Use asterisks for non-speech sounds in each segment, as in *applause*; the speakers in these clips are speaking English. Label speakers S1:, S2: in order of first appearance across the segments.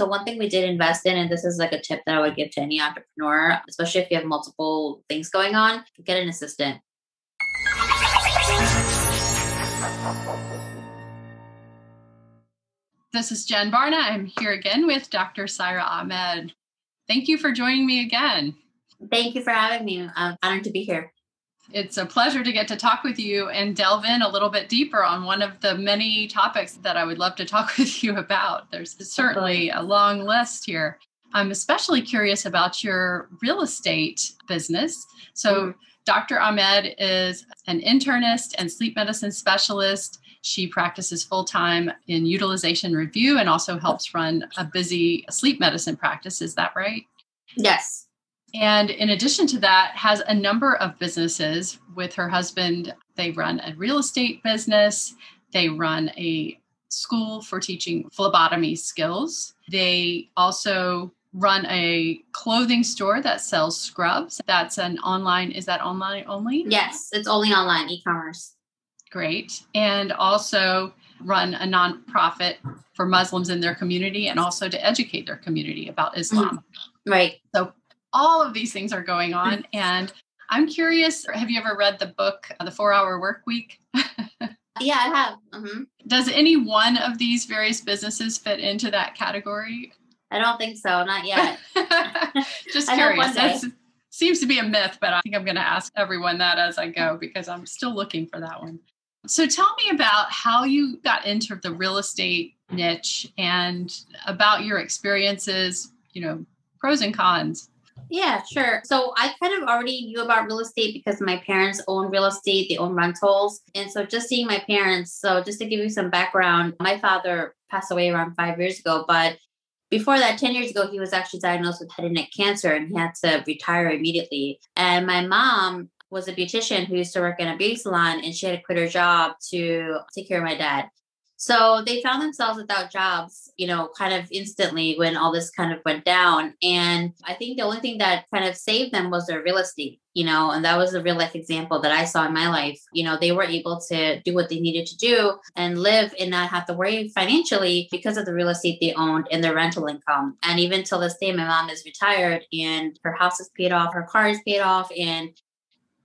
S1: So one thing we did invest in, and this is like a tip that I would give to any entrepreneur, especially if you have multiple things going on, get an assistant.
S2: This is Jen Barna. I'm here again with Dr. Saira Ahmed. Thank you for joining me again.
S1: Thank you for having me. I'm honored to be here.
S2: It's a pleasure to get to talk with you and delve in a little bit deeper on one of the many topics that I would love to talk *laughs* with you about. There's certainly a long list here. I'm especially curious about your real estate business. So, mm-hmm. Dr. Ahmed is an internist and sleep medicine specialist. She practices full time in utilization review and also helps run a busy sleep medicine practice. Is that right?
S1: Yes.
S2: And in addition to that, has a number of businesses with her husband. They run a real estate business, they run a school for teaching phlebotomy skills. They also run a clothing store that sells scrubs. That's an online, is that online only?
S1: Yes, it's only online, e commerce.
S2: Great. And also run a nonprofit for Muslims in their community and also to educate their community about mm-hmm. Islam.
S1: Right.
S2: So all of these things are going on. And I'm curious have you ever read the book, The Four Hour Work Week? *laughs*
S1: yeah, I have. Mm-hmm.
S2: Does any one of these various businesses fit into that category?
S1: I don't think so, not yet. *laughs*
S2: Just curious. That seems to be a myth, but I think I'm going to ask everyone that as I go because I'm still looking for that one. So tell me about how you got into the real estate niche and about your experiences, you know, pros and cons.
S1: Yeah, sure. So I kind of already knew about real estate because my parents own real estate, they own rentals. And so just seeing my parents, so just to give you some background, my father passed away around five years ago, but before that 10 years ago he was actually diagnosed with head and neck cancer and he had to retire immediately and my mom was a beautician who used to work in a beauty salon and she had to quit her job to take care of my dad so they found themselves without jobs, you know, kind of instantly when all this kind of went down. And I think the only thing that kind of saved them was their real estate, you know, and that was a real life example that I saw in my life. You know, they were able to do what they needed to do and live and not have to worry financially because of the real estate they owned and their rental income. And even till this day, my mom is retired and her house is paid off, her car is paid off, and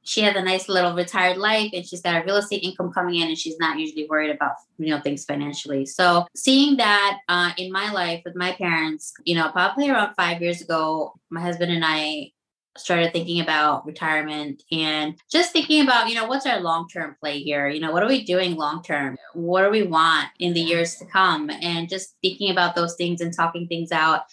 S1: she has a nice little retired life and she's got a real estate income coming in and she's not usually worried about you know things financially. So seeing that uh, in my life with my parents you know probably around five years ago my husband and i started thinking about retirement and just thinking about you know what's our long-term play here? You know what are we doing long term what do we want in the years to come? And just thinking about those things and talking things out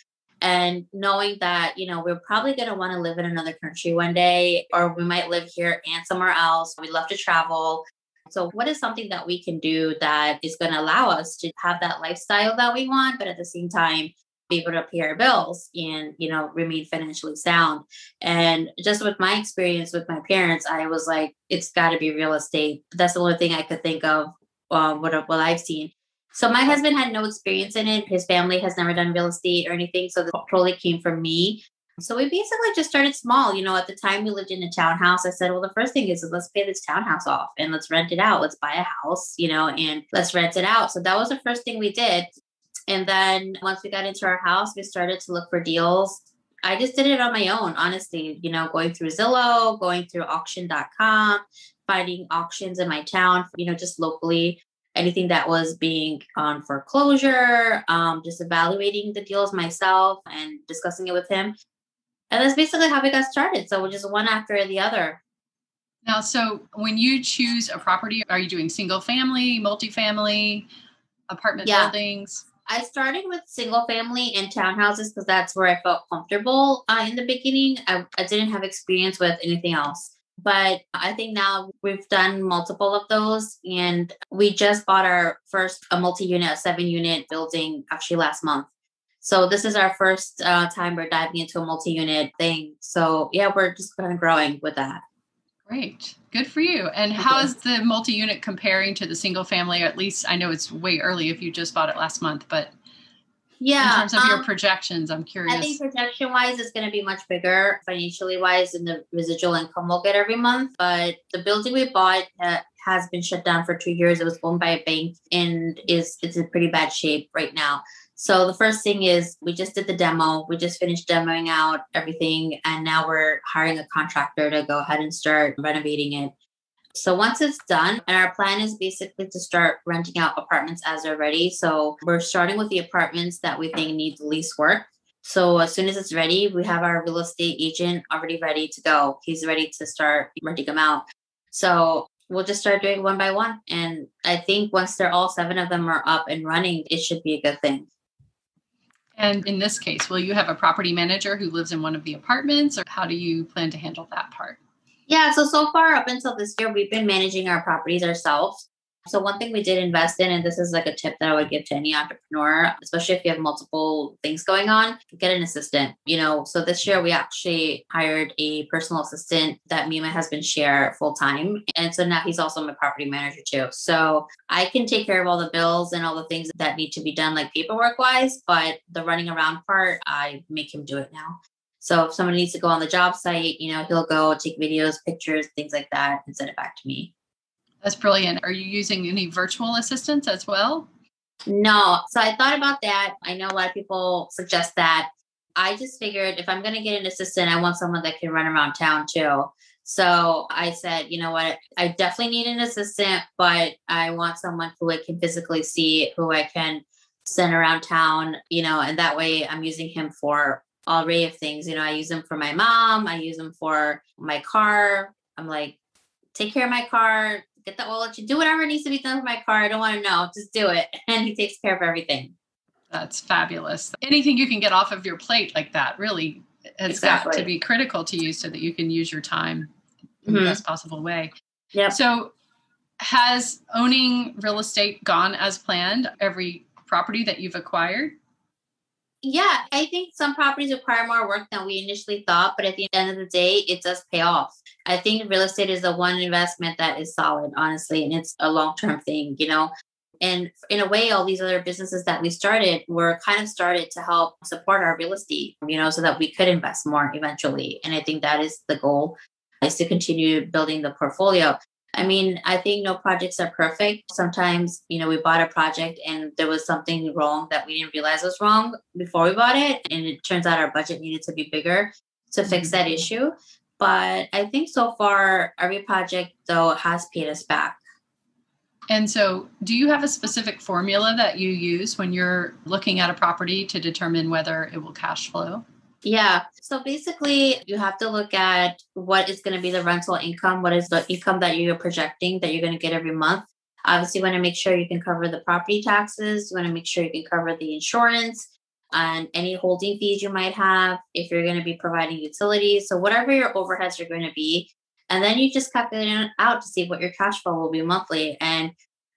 S1: and knowing that you know we're probably going to want to live in another country one day or we might live here and somewhere else. We love to travel. So what is something that we can do that is going to allow us to have that lifestyle that we want but at the same time be able to pay our bills and you know remain financially sound? And just with my experience with my parents i was like it's got to be real estate. That's the only thing i could think of um, what, what i've seen so my husband had no experience in it. His family has never done real estate or anything. So the totally came from me. So we basically just started small. You know, at the time we lived in a townhouse. I said, well, the first thing is let's pay this townhouse off and let's rent it out. Let's buy a house, you know, and let's rent it out. So that was the first thing we did. And then once we got into our house, we started to look for deals. I just did it on my own, honestly, you know, going through Zillow, going through auction.com, finding auctions in my town, you know, just locally anything that was being on foreclosure, um, just evaluating the deals myself and discussing it with him. And that's basically how we got started. So just one after the other.
S2: Now, so when you choose a property, are you doing single family, multifamily, apartment yeah. buildings?
S1: I started with single family and townhouses because that's where I felt comfortable uh, in the beginning. I, I didn't have experience with anything else. But I think now we've done multiple of those. And we just bought our first a multi-unit, a seven unit building actually last month. So this is our first uh, time we're diving into a multi-unit thing. So yeah, we're just kind of growing with that.
S2: Great. Good for you. And how is the multi-unit comparing to the single family? At least I know it's way early if you just bought it last month, but
S1: yeah.
S2: In terms of um, your projections, I'm curious.
S1: I think projection wise, it's going to be much bigger financially wise than the residual income we'll get every month. But the building we bought uh, has been shut down for two years. It was owned by a bank and is it's in pretty bad shape right now. So the first thing is we just did the demo. We just finished demoing out everything. And now we're hiring a contractor to go ahead and start renovating it. So once it's done, and our plan is basically to start renting out apartments as they're ready. So we're starting with the apartments that we think need the least work. So as soon as it's ready, we have our real estate agent already ready to go. He's ready to start renting them out. So we'll just start doing one by one. And I think once they're all seven of them are up and running, it should be a good thing.
S2: And in this case, will you have a property manager who lives in one of the apartments, or how do you plan to handle that part?
S1: Yeah, so so far up until this year, we've been managing our properties ourselves. So one thing we did invest in, and this is like a tip that I would give to any entrepreneur, especially if you have multiple things going on, get an assistant. You know, so this year we actually hired a personal assistant that me and my husband share full time. And so now he's also my property manager too. So I can take care of all the bills and all the things that need to be done, like paperwork wise, but the running around part, I make him do it now. So if someone needs to go on the job site, you know, he'll go take videos, pictures, things like that, and send it back to me.
S2: That's brilliant. Are you using any virtual assistants as well?
S1: No. So I thought about that. I know a lot of people suggest that. I just figured if I'm going to get an assistant, I want someone that can run around town too. So I said, you know what? I definitely need an assistant, but I want someone who I can physically see, who I can send around town, you know, and that way I'm using him for array of things. You know, I use them for my mom, I use them for my car. I'm like, take care of my car, get the oil, do whatever needs to be done for my car. I don't want to know. Just do it. *laughs* And he takes care of everything.
S2: That's fabulous. Anything you can get off of your plate like that really has exactly. got to be critical to you so that you can use your time in mm-hmm. the best possible way.
S1: Yeah.
S2: So has owning real estate gone as planned every property that you've acquired?
S1: Yeah, I think some properties require more work than we initially thought, but at the end of the day, it does pay off. I think real estate is the one investment that is solid, honestly, and it's a long term thing, you know. And in a way, all these other businesses that we started were kind of started to help support our real estate, you know, so that we could invest more eventually. And I think that is the goal is to continue building the portfolio. I mean, I think no projects are perfect. Sometimes, you know, we bought a project and there was something wrong that we didn't realize was wrong before we bought it. And it turns out our budget needed to be bigger to fix that mm-hmm. issue. But I think so far, every project, though, has paid us back.
S2: And so, do you have a specific formula that you use when you're looking at a property to determine whether it will cash flow?
S1: Yeah. So basically, you have to look at what is going to be the rental income, what is the income that you're projecting that you're going to get every month. Obviously, you want to make sure you can cover the property taxes, you want to make sure you can cover the insurance and any holding fees you might have if you're going to be providing utilities. So, whatever your overheads are going to be. And then you just calculate it out to see what your cash flow will be monthly. And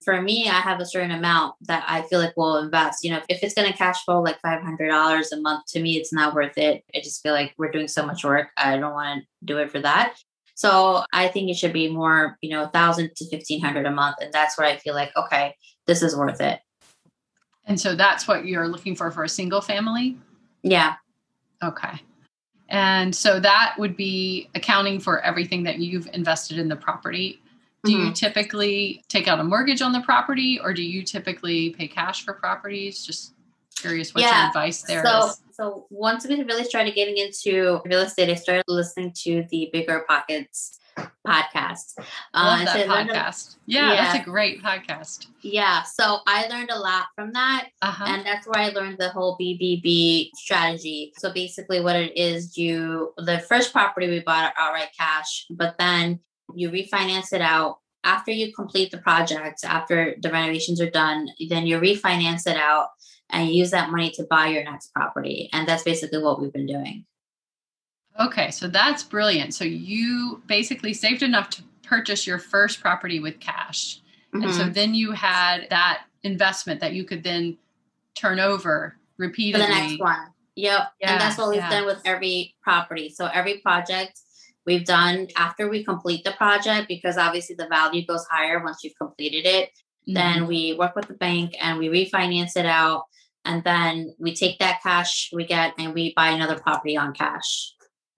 S1: for me, I have a certain amount that I feel like we'll invest. You know, if it's going to cash flow like $500 a month, to me, it's not worth it. I just feel like we're doing so much work. I don't want to do it for that. So I think it should be more, you know, thousand to fifteen hundred a month, and that's where I feel like, okay, this is worth it.
S2: And so that's what you're looking for for a single family.
S1: Yeah.
S2: Okay. And so that would be accounting for everything that you've invested in the property do mm-hmm. you typically take out a mortgage on the property or do you typically pay cash for properties? Just curious what yeah. your advice there
S1: so,
S2: is.
S1: so, once we really started getting into real estate, I started listening to the Bigger Pockets podcast.
S2: I love uh, that podcast. A, yeah, yeah, that's a great podcast.
S1: Yeah, so I learned a lot from that, uh-huh. and that's where I learned the whole BBB strategy. So basically, what it is, you the first property we bought outright cash, but then you refinance it out. After you complete the project, after the renovations are done, then you refinance it out and use that money to buy your next property. And that's basically what we've been doing.
S2: Okay, so that's brilliant. So you basically saved enough to purchase your first property with cash. Mm-hmm. And so mm-hmm. then you had that investment that you could then turn over repeatedly.
S1: For the next one. Yep. Yeah, and that's what we've yeah. done with every property. So every project we've done after we complete the project because obviously the value goes higher once you've completed it mm-hmm. then we work with the bank and we refinance it out and then we take that cash we get and we buy another property on cash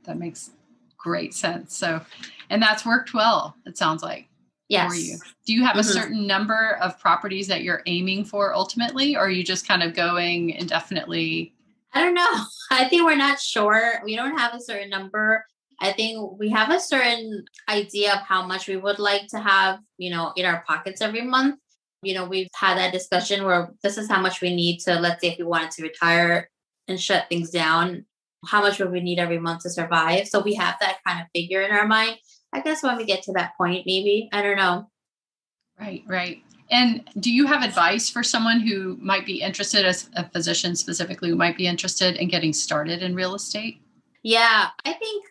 S2: that makes great sense so and that's worked well it sounds like
S1: yes.
S2: for you. Do you have mm-hmm. a certain number of properties that you're aiming for ultimately, or are you just kind of going indefinitely?
S1: I don't know. *laughs* I think we're not sure. We don't have a certain number. I think we have a certain idea of how much we would like to have, you know, in our pockets every month. You know, we've had that discussion where this is how much we need to, let's say, if we wanted to retire and shut things down, how much would we need every month to survive? So we have that kind of figure in our mind. I guess when we get to that point, maybe. I don't know.
S2: Right, right. And do you have advice for someone who might be interested, as a physician specifically, who might be interested in getting started in real estate?
S1: Yeah, I think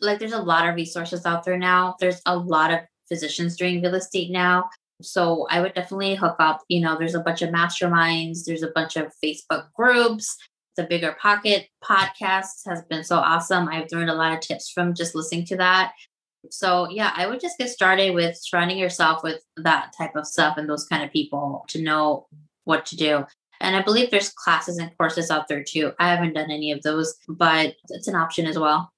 S1: like there's a lot of resources out there now. There's a lot of physicians doing real estate now. So I would definitely hook up. You know, there's a bunch of masterminds, there's a bunch of Facebook groups. The Bigger Pocket podcast has been so awesome. I've learned a lot of tips from just listening to that. So yeah, I would just get started with surrounding yourself with that type of stuff and those kind of people to know what to do. And I believe there's classes and courses out there too. I haven't done any of those, but it's an option as well.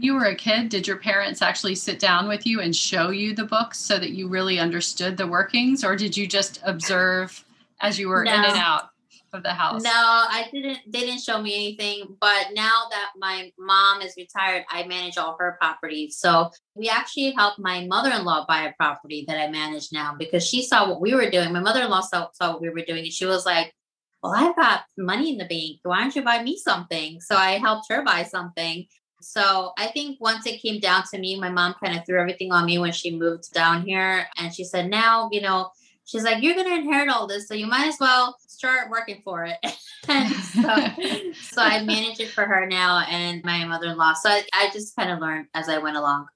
S2: You were a kid, did your parents actually sit down with you and show you the books so that you really understood the workings, or did you just observe as you were no. in and out? of the house?
S1: No, I didn't. They didn't show me anything. But now that my mom is retired, I manage all her properties. So we actually helped my mother-in-law buy a property that I manage now because she saw what we were doing. My mother-in-law saw, saw what we were doing, and she was like, "Well, I've got money in the bank. Why don't you buy me something?" So I helped her buy something. So I think once it came down to me, my mom kind of threw everything on me when she moved down here, and she said, "Now, you know." she's like, You're gonna inherit all this, so you might as well start working for it. *laughs* so, *laughs* so I manage it for her now and my mother-in-law. So I, I just kind of learned as I went along.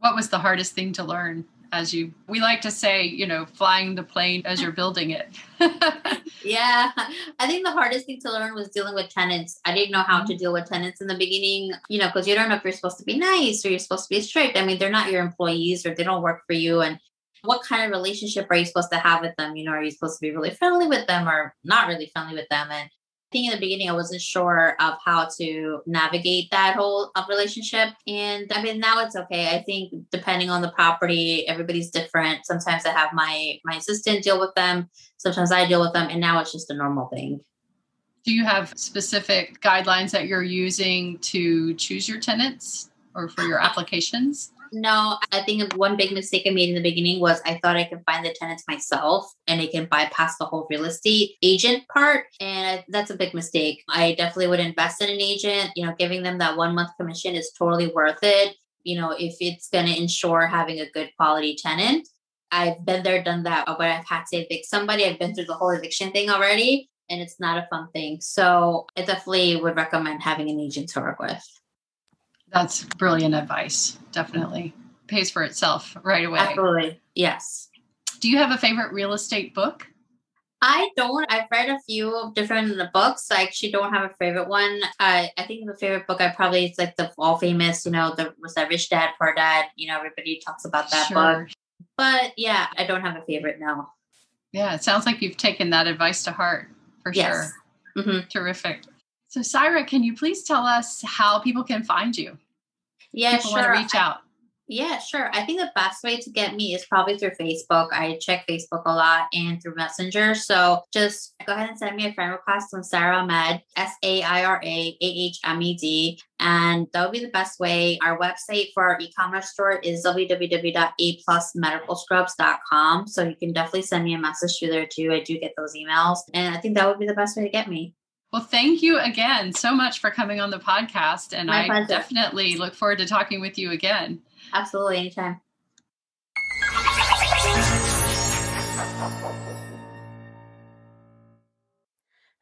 S2: What was the hardest thing to learn as you we like to say, you know, flying the plane as you're building it? *laughs*
S1: yeah. I think the hardest thing to learn was dealing with tenants. I didn't know how mm-hmm. to deal with tenants in the beginning, you know, because you don't know if you're supposed to be nice or you're supposed to be strict. I mean, they're not your employees or they don't work for you. And what kind of relationship are you supposed to have with them? You know, are you supposed to be really friendly with them or not really friendly with them? And think in the beginning I wasn't sure of how to navigate that whole uh, relationship. And I mean now it's okay. I think depending on the property, everybody's different. Sometimes I have my my assistant deal with them, sometimes I deal with them, and now it's just a normal thing.
S2: Do you have specific guidelines that you're using to choose your tenants or for your applications?
S1: No, I think one big mistake I made in the beginning was I thought I could find the tenants myself and I can bypass the whole real estate agent part. And that's a big mistake. I definitely would invest in an agent. You know, giving them that one month commission is totally worth it. You know, if it's going to ensure having a good quality tenant. I've been there, done that, where I've had to evict somebody. I've been through the whole eviction thing already, and it's not a fun thing. So I definitely would recommend having an agent to work with.
S2: That's brilliant advice. Definitely pays for itself right away.
S1: Absolutely. Yes.
S2: Do you have a favorite real estate book?
S1: I don't. I've read a few different books. I actually don't have a favorite one. I I think the favorite book I probably is like the all famous, you know, the was that Rich Dad Poor Dad. You know, everybody talks about that sure. book. But yeah, I don't have a favorite now.
S2: Yeah, it sounds like you've taken that advice to heart for yes. sure. Mm-hmm. Terrific. So, Saira, can you please tell us how people can find you?
S1: Yeah, people sure.
S2: Want to reach out.
S1: Yeah, sure. I think the best way to get me is probably through Facebook. I check Facebook a lot and through Messenger. So just go ahead and send me a friend request on Saira Ahmed, S A I R A A H M E D. And that would be the best way. Our website for our e commerce store is www.aplusmedicalscrubs.com. So you can definitely send me a message through there too. I do get those emails. And I think that would be the best way to get me.
S2: Well, thank you again so much for coming on the podcast. And My I pleasure. definitely look forward to talking with you again.
S1: Absolutely, anytime.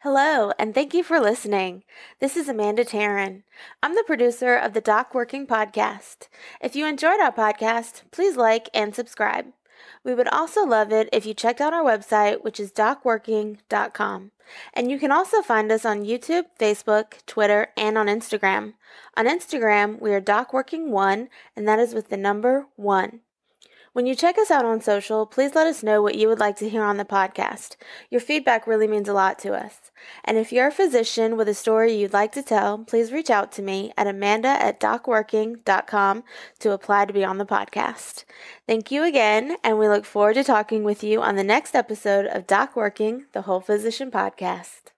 S3: Hello, and thank you for listening. This is Amanda Taryn. I'm the producer of the DocWorking Podcast. If you enjoyed our podcast, please like and subscribe. We would also love it if you checked out our website, which is docworking.com. And you can also find us on YouTube, Facebook, Twitter, and on Instagram. On Instagram, we are docworking1, and that is with the number 1. When you check us out on social, please let us know what you would like to hear on the podcast. Your feedback really means a lot to us. And if you're a physician with a story you'd like to tell, please reach out to me at amanda at docworking.com to apply to be on the podcast. Thank you again, and we look forward to talking with you on the next episode of DocWorking, the Whole Physician Podcast.